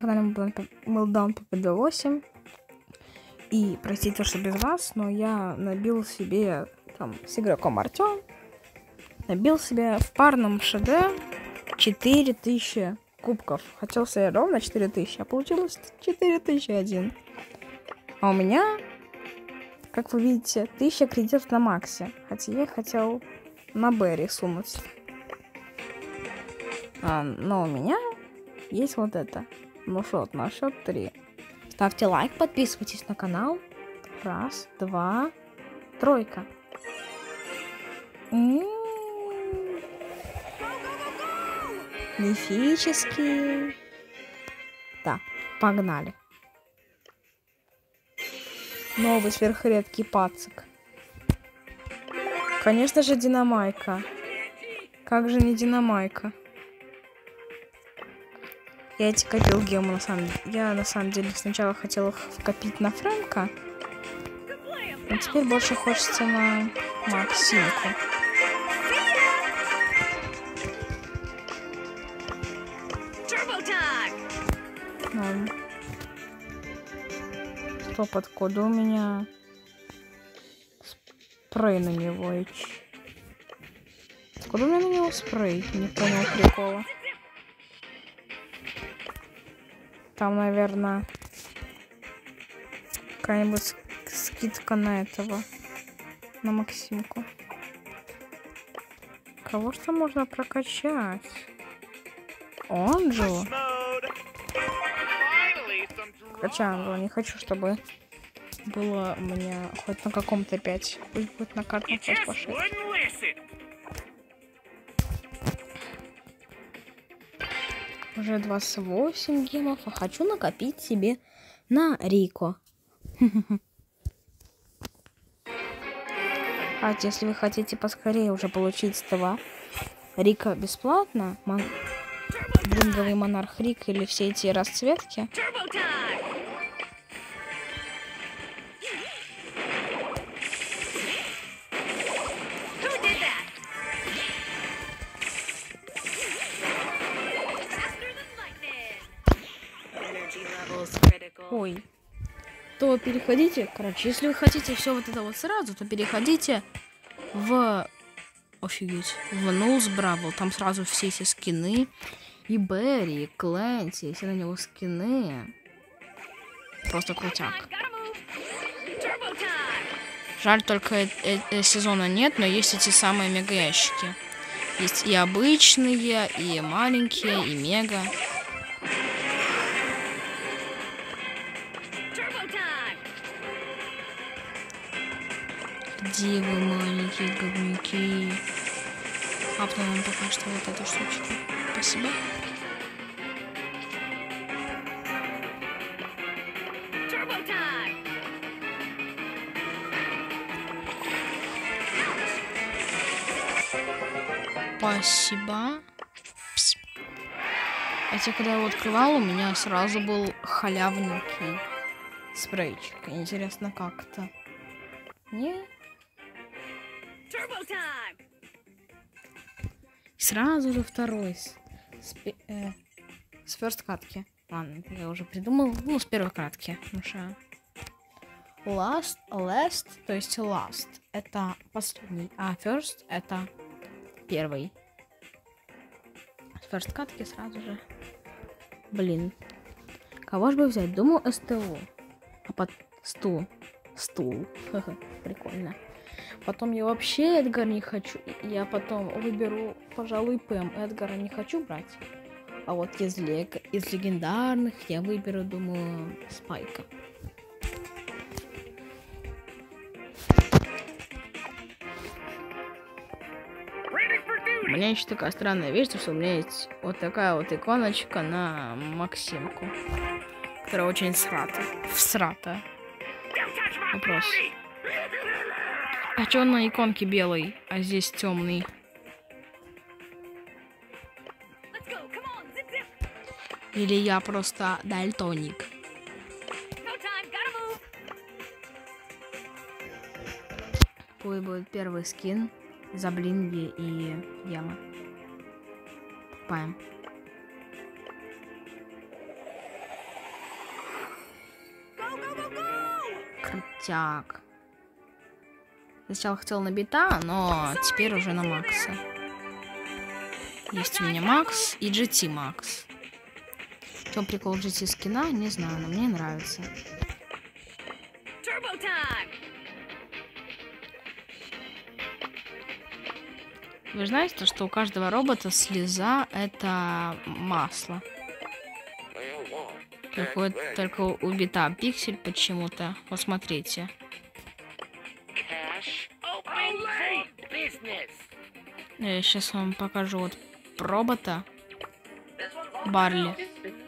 канале Meltdown PPD8. И простите, что без вас, но я набил себе там с игроком Артем. Набил себе в парном ШД 4000 кубков. Хотел себе ровно 4000, а получилось 4001. А у меня, как вы видите, 1000 кредитов на максе. Хотя я хотел на Берри сунуть. А, но у меня есть вот это. Ну что, на счет три. Ставьте лайк, подписывайтесь на канал. Раз, два, тройка. Мифический. Да, погнали. Новый сверхредкий пацик. Конечно же, динамайка. Как же не динамайка? Я эти копил гемы на самом деле. Я на самом деле сначала хотел их вкопить на Фрэнка. Но теперь больше хочется на Максимку. Стоп, откуда у меня спрей на него? Откуда у меня на него спрей? Не понял прикола. Там, наверное, какая-нибудь скидка на этого, на Максимку. Кого что можно прокачать? Анджелу? Хотя Анджелу не хочу, чтобы было у меня хоть на каком-то 5. Пусть будет на картах 5 по 6. Уже 28 гемов, а хочу накопить себе на Рико. А если вы хотите поскорее уже получить этого Рика бесплатно, мон... Блинговый монарх Рик или все эти расцветки, То переходите, короче, если вы хотите все вот это вот сразу, то переходите в... Офигеть. В Ноус Бравл. Там сразу все эти скины. И Берри, и Клэнси, все на него скины. Просто крутяк. Жаль, только э -э -э сезона нет, но есть эти самые мега ящики. Есть и обычные, и маленькие, и мега. Где вы, маленькие говнюки? А потом вам пока что вот эту штучку. Спасибо. Спасибо. Пс. Хотя, когда я его открывал, у меня сразу был халявненький спрейчик. Интересно, как это? Нет? Сразу же второй. С, с, э, с first катки. Ладно, я уже придумал. Ну, с первой кратки. Потому last, last, то есть last, это последний, а first это первый. С first катки сразу же. Блин. Кого же бы взять? Думал СТО. А под стул. Стул. Прикольно. Потом я вообще Эдгар не хочу. Я потом выберу, пожалуй, Пэм. Эдгара не хочу брать. А вот из, лег... из легендарных я выберу, думаю, Спайка. У меня еще такая странная вещь, что у меня есть вот такая вот иконочка на Максимку, которая очень срата. Всрата. Вопрос. А что он на иконке белый, а здесь темный? Или я просто дальтоник? Пусть будет первый скин за блинги и ямы. Покупаем. Крутяк. Сначала хотел на бита, но теперь уже на Макса. Есть у меня Макс и GT Макс. В чем прикол GT скина, не знаю, но мне нравится. Вы знаете, что у каждого робота слеза это масло. Вот, только у бита пиксель почему-то. Я сейчас вам покажу вот робота Барли.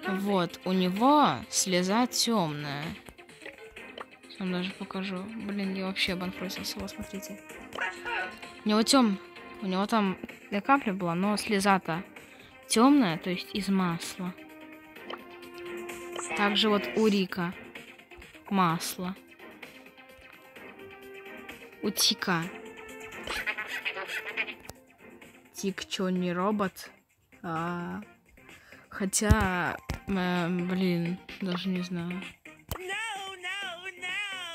Вот, у него слеза темная. Вам даже покажу. Блин, я вообще обанкротился. Вот, смотрите. У него тем... У него там для капли была, но слеза-то темная, то есть из масла. Также вот у Рика масло. У Тика. Тик чё, не робот? А, хотя, э, блин, даже не знаю.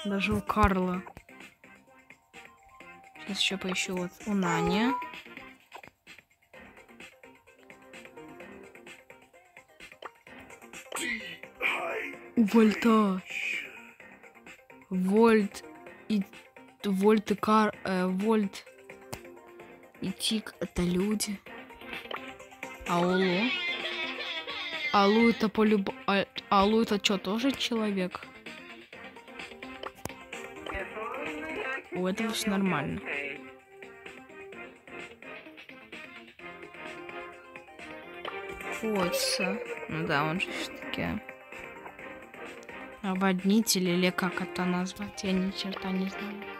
Даже у Карла. Сейчас еще поищу вот у Нани. У Вольта. Вольт и Вольт и Кар... Э, Вольт и Тик это люди. А Алло. Аллу это полюб... А... Аллу это что, тоже человек? У этого все нормально. Хочется. Ну да, он же все-таки наводнитель или как это назвать, я ни черта не знаю.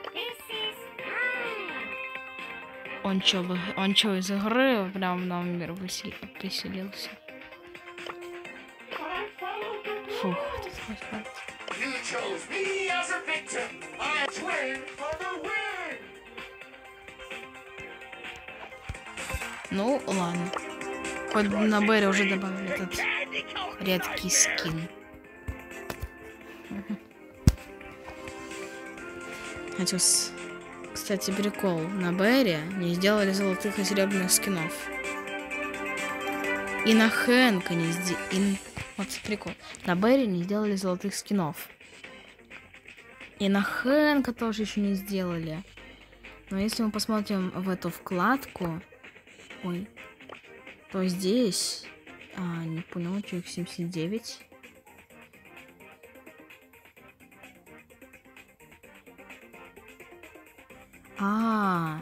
Он чё, он чё из игры прям новый мир высел... приселился? Фух, это Ну, ладно. Хоть на Берри уже добавили этот редкий скин. Хотя, кстати, прикол. На Берри не сделали золотых и серебряных скинов. И на Хэнка не сделали... Вот прикол. На Берри не сделали золотых скинов. И на Хэнка тоже еще не сделали. Но если мы посмотрим в эту вкладку... Ой. То здесь... А, не понял, человек 79. А,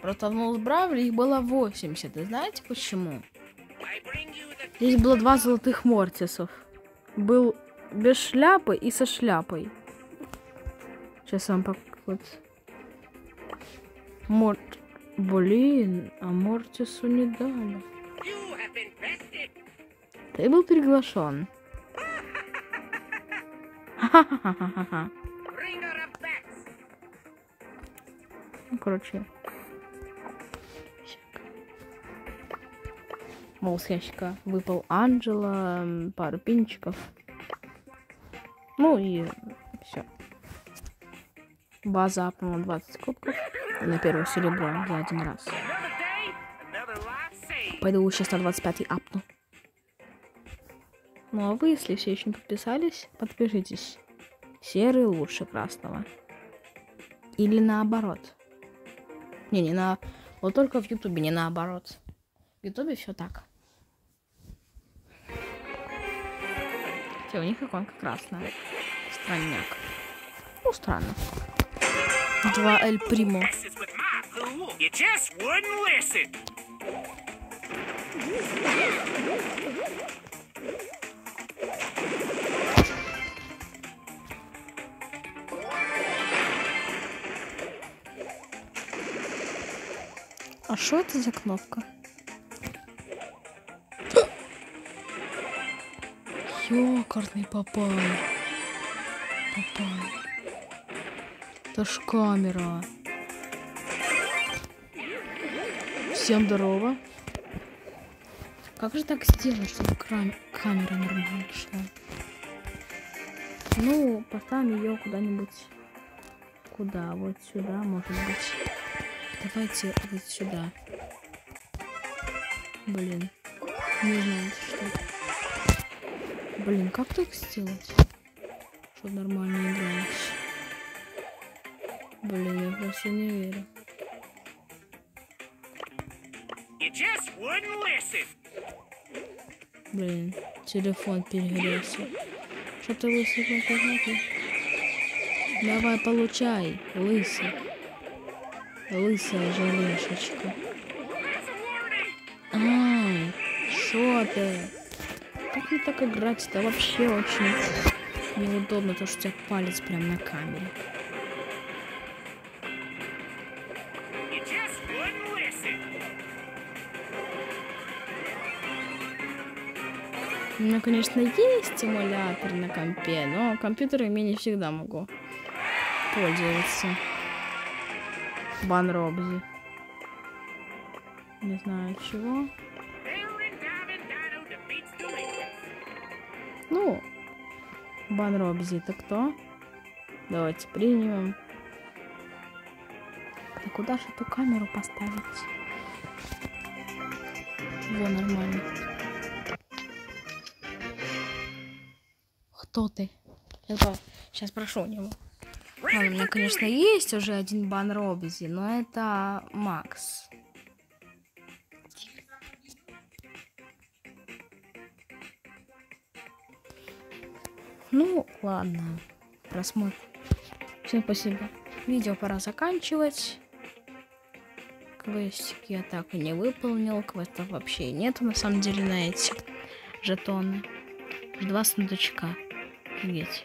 просто в Ноус их было 80. И знаете почему? Здесь было два золотых Мортисов. Был без шляпы и со шляпой. Сейчас вам покажу. Морт... Блин, а Мортису не дали. Ты был приглашен. Ха-ха-ха-ха-ха. Ну, короче. Мол, с ящика выпал Анджела, пару пинчиков. Ну и все. База апнула 20 кубков на первое серебро за один раз. Пойду сейчас на 25 апну. Ну а вы, если все еще не подписались, подпишитесь. Серый лучше красного. Или наоборот. Не, не на... Вот только в Ютубе, не наоборот. В Ютубе все так. Хотя у них иконка красная. Странняк. Ну, странно. Два Эль Примо. А что это за кнопка? Ёкарный попал. Попал. Это ж камера. Всем здорово. Как же так сделать, чтобы крам... камера нормально шла? Ну, поставим ее куда-нибудь. Куда? Вот сюда, может быть. Давайте вот сюда. Блин. Не знаю, что. Блин, как так сделать? Чтобы нормально игралось. Блин, я просто не верю. Блин, телефон перегрелся. Что ты лысый знаки? Давай, получай, лысый. Лысая warning. Ай, что ты? Как мне так играть? Это вообще очень неудобно, то что у тебя палец прям на камере. У меня, конечно, есть стимулятор на компе, но компьютерами не всегда могу пользоваться. Бан Робзи. Не знаю чего. Ну, Бан Робзи это кто? Давайте примем. Да куда же эту камеру поставить? Во, нормально. Кто ты? Сейчас прошу у него. Ладно, у меня, конечно, есть уже один бан Робзи, но это Макс. Ну, ладно. Просмотр. Всем спасибо. Видео пора заканчивать. Квестик я так и не выполнил. Квестов вообще нету на самом деле на эти жетоны. Два сундучка. Офигеть.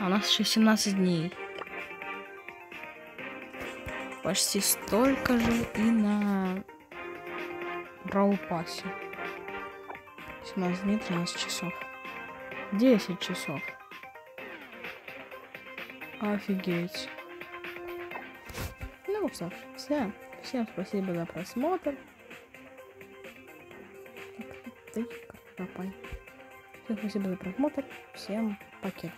А у нас еще 17 дней. Почти столько же и на Брау Пассе. 17 дней, 13 часов. 10 часов. Офигеть. Ну что ж, всем, всем спасибо за просмотр. Всем спасибо за просмотр. Всем покеда.